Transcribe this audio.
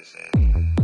ですね。